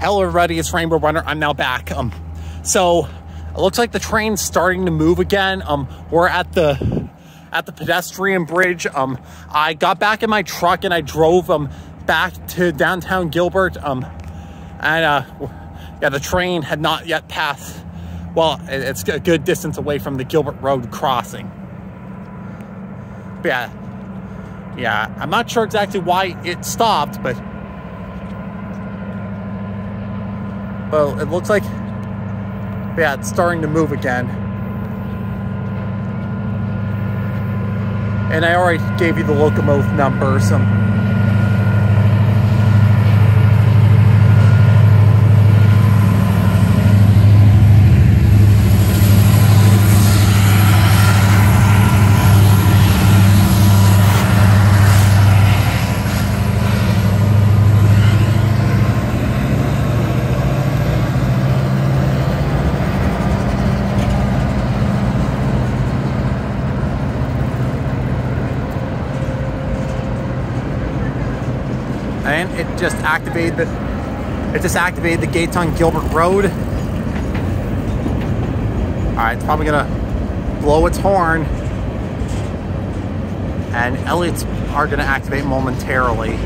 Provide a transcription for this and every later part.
Hello everybody, it's Rainbow Runner. I'm now back. Um, so it looks like the train's starting to move again. Um, we're at the at the pedestrian bridge. Um, I got back in my truck and I drove um back to downtown Gilbert. Um, and uh, yeah, the train had not yet passed. Well, it's a good distance away from the Gilbert Road crossing. But yeah, yeah, I'm not sure exactly why it stopped, but Well, it looks like, yeah, it's starting to move again. And I already gave you the locomotive number, Um, and it just activated the it just activated the gates on Gilbert Road. All right, it's probably gonna blow its horn, and Elliot's are gonna activate momentarily.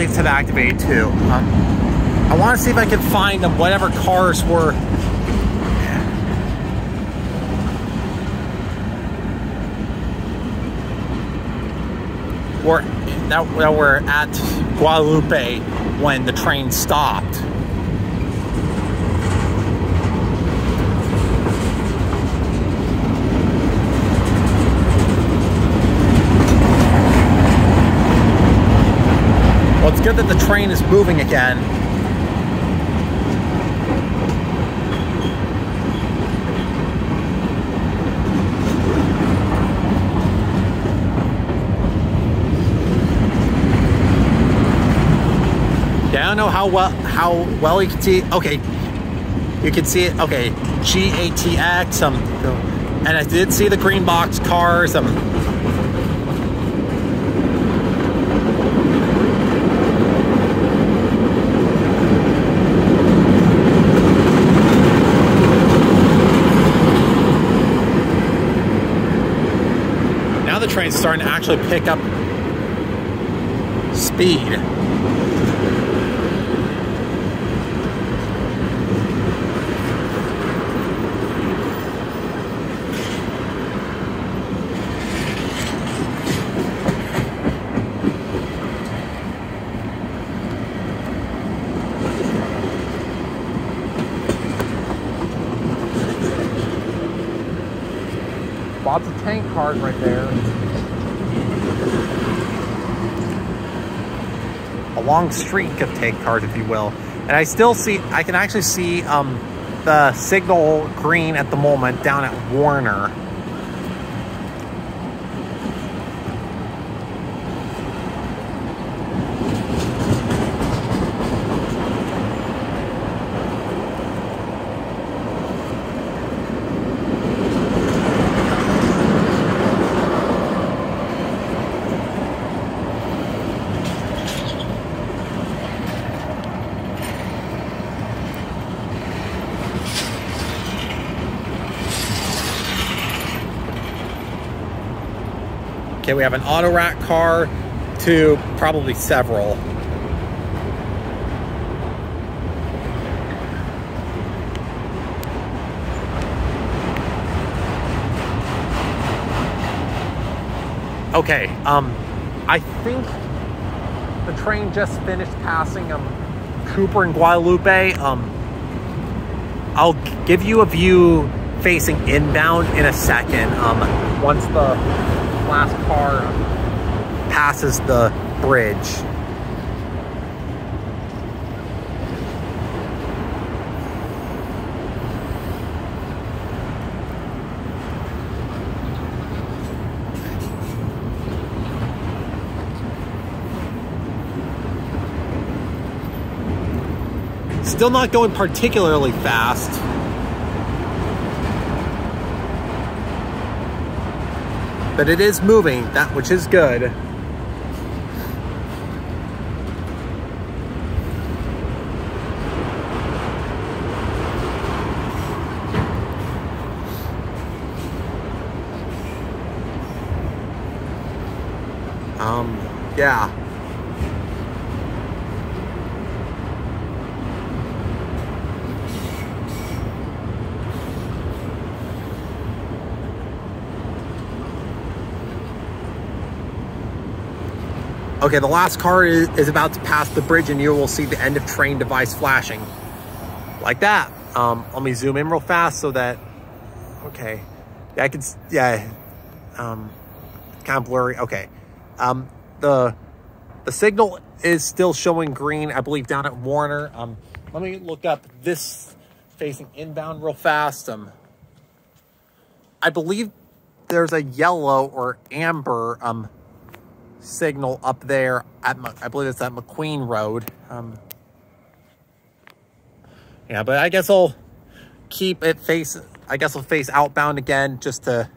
Elliot's have activated too. Um, I want to see if I can find them, whatever cars were. Were, that, that were at Guadalupe when the train stopped. Well, it's good that the train is moving again. Yeah, I don't know how well how well you can see. Okay, you can see it. Okay, GATX. Um, and I did see the green box cars. Um, the train's starting to actually pick up speed. Lots of tank cars right there. A long streak of tank cars, if you will. And I still see, I can actually see um, the signal green at the moment down at Warner. Okay, we have an auto rack car to probably several. Okay, um, I think the train just finished passing um, Cooper and Guadalupe. Um, I'll give you a view facing inbound in a second um, once the last car passes the bridge. still not going particularly fast. But it is moving, that which is good. Um, yeah. Okay, the last car is, is, about to pass the bridge and you will see the end of train device flashing. Like that. Um, let me zoom in real fast so that, okay. Yeah, I can, yeah, um, kind of blurry. Okay. Um, the, the signal is still showing green, I believe, down at Warner. Um, let me look up this facing inbound real fast. Um, I believe there's a yellow or amber, um, signal up there at, I believe it's at McQueen Road. Um, yeah, but I guess I'll keep it face, I guess I'll face outbound again just to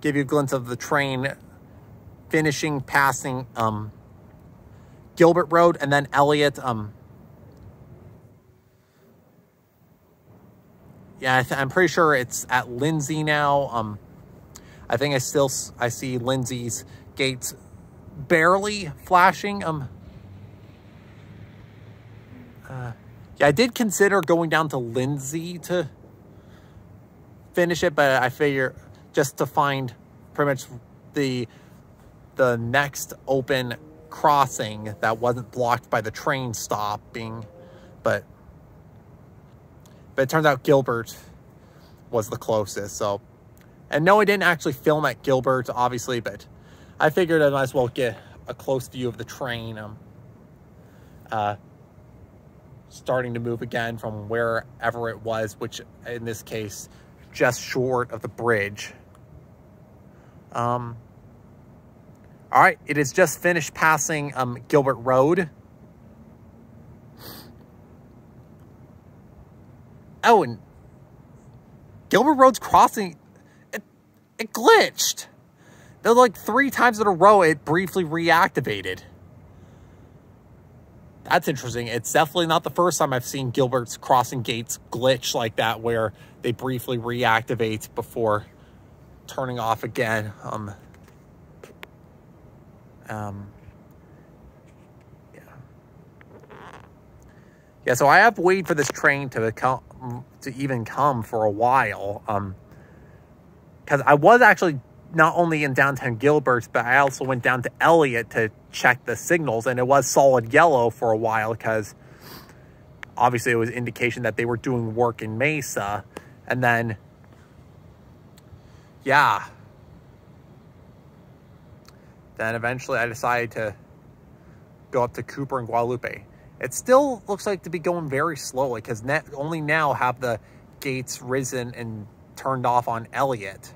give you a glimpse of the train finishing passing um, Gilbert Road and then Elliot. Um, yeah, I am pretty sure it's at Lindsay now. Um, I think I still I see Lindsay's gates barely flashing. Um, uh, yeah, I did consider going down to Lindsay to finish it, but I figure just to find pretty much the the next open crossing that wasn't blocked by the train stopping, but but it turns out Gilbert was the closest. So, and no, I didn't actually film at Gilbert, obviously, but I figured I might as well get a close view of the train. Um, uh, starting to move again from wherever it was, which in this case, just short of the bridge. Um, all right, it is just finished passing um, Gilbert Road. Oh, and Gilbert Road's crossing, it, it glitched. They're like three times in a row, it briefly reactivated. That's interesting. It's definitely not the first time I've seen Gilbert's crossing gates glitch like that, where they briefly reactivate before turning off again. Um, um, yeah. Yeah, so I have waited for this train to come, to even come for a while. Um, because I was actually not only in downtown Gilbert, but I also went down to Elliot to check the signals, and it was solid yellow for a while because obviously it was indication that they were doing work in Mesa. And then, yeah. Then eventually I decided to go up to Cooper and Guadalupe. It still looks like to be going very slowly because only now have the gates risen and turned off on Elliot.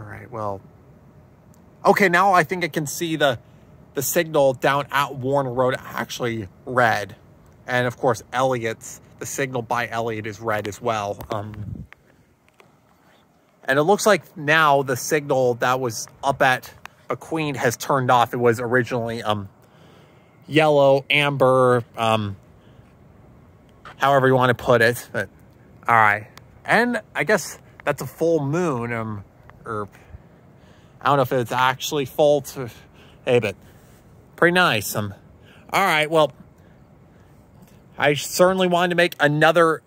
All right, well, okay, now I think I can see the, the signal down at Warner Road actually red. And of course, Elliot's, the signal by Elliot is red as well. Um, and it looks like now the signal that was up at McQueen has turned off. It was originally um, yellow, amber, um, however you want to put it. But all right. And I guess that's a full moon. Um, or I don't know if it's actually full to, hey, but pretty nice. Um, all right, well, I certainly wanted to make another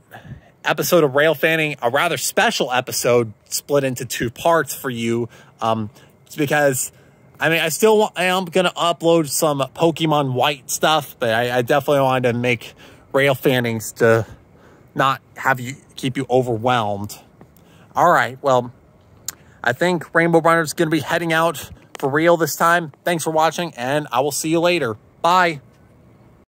episode of Rail Fanning, a rather special episode split into two parts for you. Um, because, I mean, I still I am going to upload some Pokemon White stuff, but I, I definitely wanted to make Rail Fannings to not have you keep you overwhelmed. All right, well, I think Rainbow Runner's going to be heading out for real this time. Thanks for watching, and I will see you later. Bye.